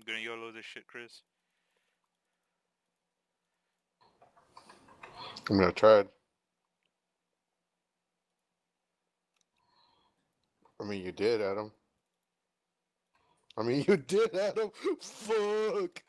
I'm gonna YOLO this shit, Chris? I'm gonna try it. I mean, you did, Adam. I mean, you did, Adam. Fuck.